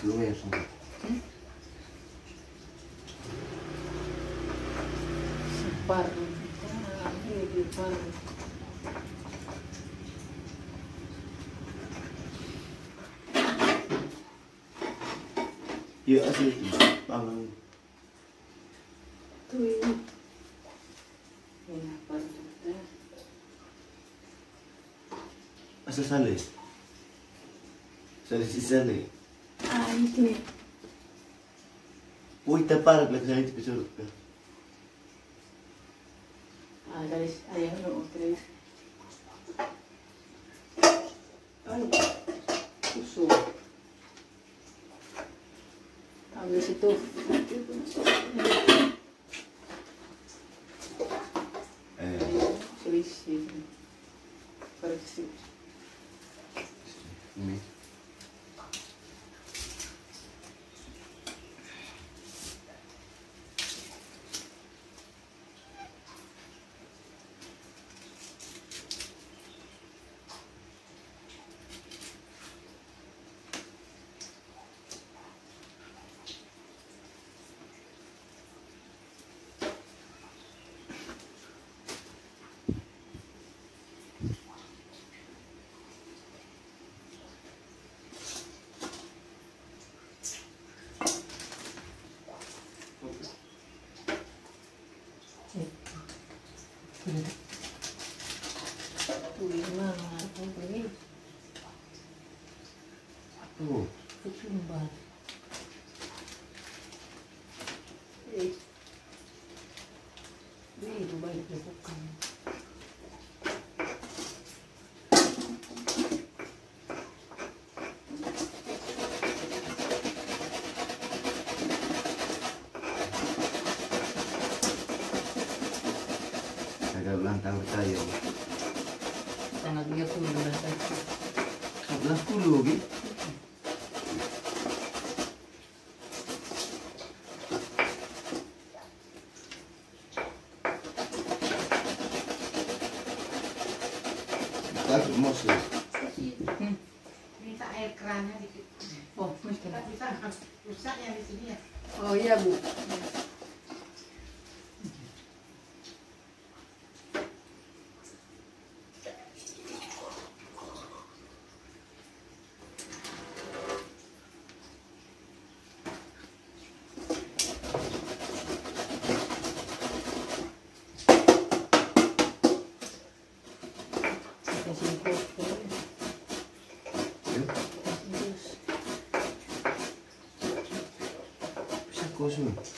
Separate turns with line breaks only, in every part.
职
位上。Barro, arrede,
barro. Giữa thì
bao lâu? Tôi là barro.
Asa sale? Sale si sale.
Sim.
Uy, para, la gente a Ah, ya
ves, ahí es lo otra vez. Ay, uso. Tá, me si É.
Eh.
Solicito. Para
que
se. Sim. Na, mga tuloy.
Oh,
Kutumba. Eh. Ini balik bukan.
Takut musuh.
minta air kerannya dikit
Oh, mesti.
kita bisa rusaknya di sini ya
Oh iya bu. 해주면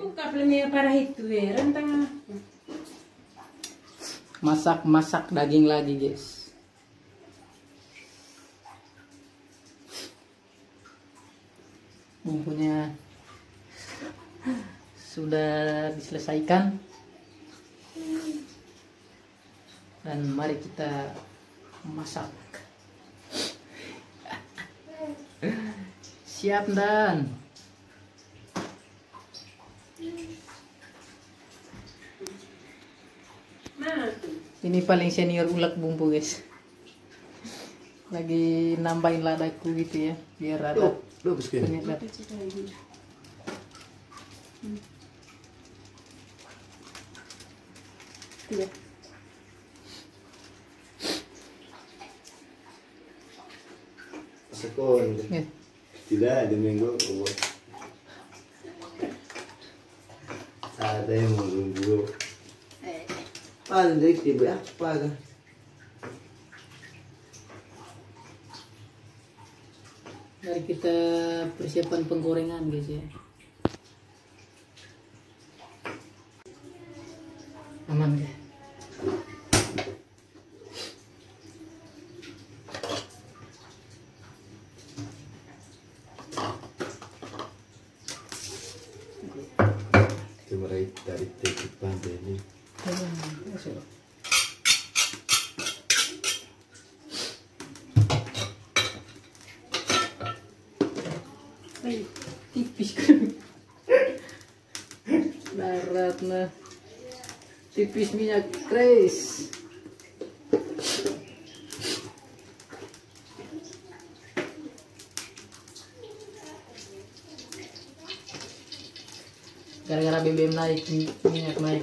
Buka parah itu ya, rentang.
Masak-masak daging lagi, guys. Bumbunya sudah diselesaikan. Dan mari kita masak. Siap dan. Ini paling senior ulek bumbu guys. Lagi nambahin ladaku gitu ya, biar ada penyedap. Iya.
Sekon.
Ya.
Tidak ada minggu. Ada yang mau bumbu. Ah, dari tiba apa kan?
Mari kita persiapan penggorengan guys ya. Aman ya.
Mulai dari titik pantai ini.
Masuk. Ay, tipis kan. Darat na. Tipis minyak Grace. Gara-gara BBM naik, minyak naik.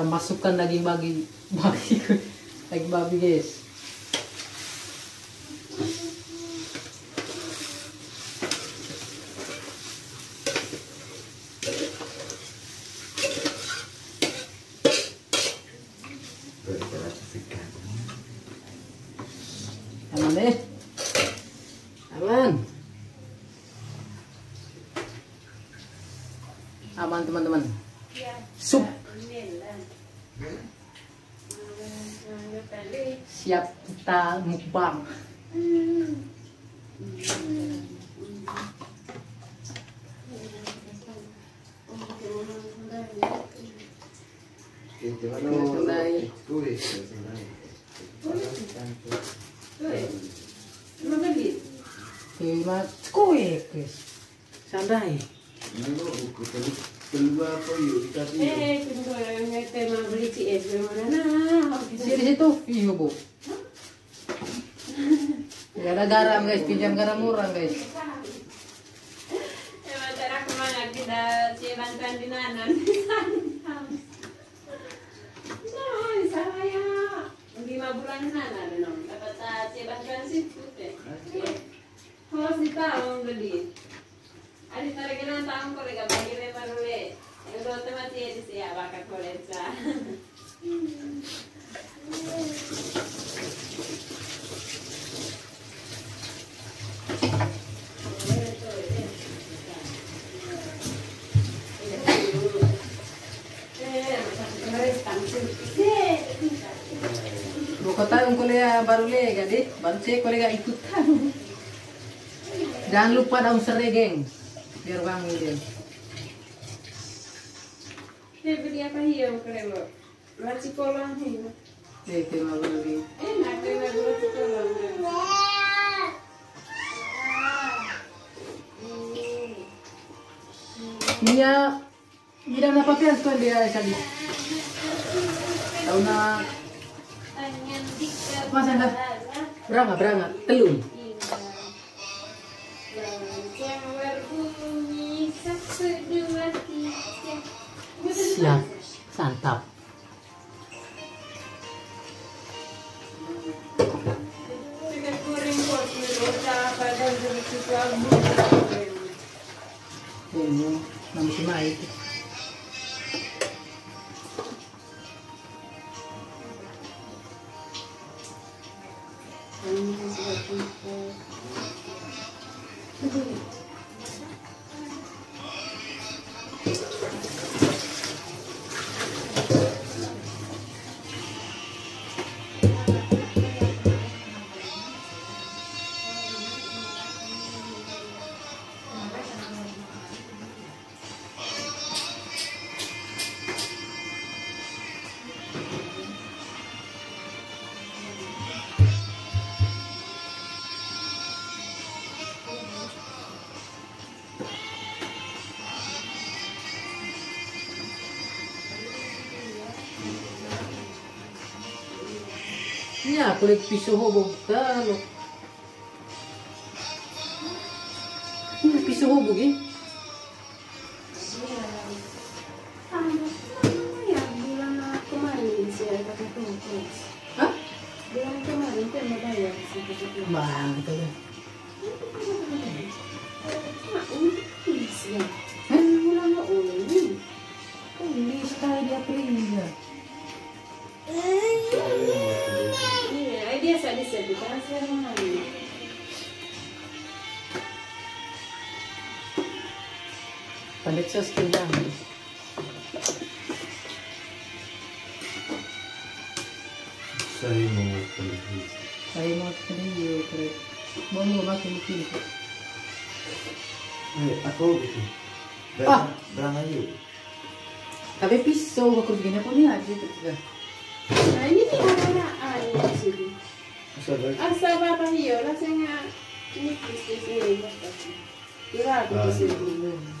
cara masukkan daging bagi bagi daging babi guys. Aman teman-teman mukbang. Terima kue
kes. Santai. Keluar apa yuk dikasih?
Eh, keluar yang tema beli CS bermana?
Di situ, iya bu. Gak ada garam guys, pinjam garam murah guys. Buka tahun kuliah baru lega deh, baru saya kuliah ikutan. Jangan lupa daun serai geng, biar wangi deh.
Dia beli apa hiyo kalau Laci kolong hiyo.
Eh, terima kasih.
Enak deh laci kolong.
Dia, dia na papian tuh dia tadi. Tahu Masa dah? beranga beranga telur. Siap, santap. Thank you.
E a o pichou roubou o
cano, just the
yummy. Sarei morto
lì. Sarei morto lì io, credo. Buon uomo.
Eh, accogliti.
Ah. brava io.
Avevi visto una cosa di
napoletano? Ma io ti avevo anni. Alza papà io, la segna... Non
ti stai seguendo. Guarda, ti
seguendo.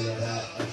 Yeah. that.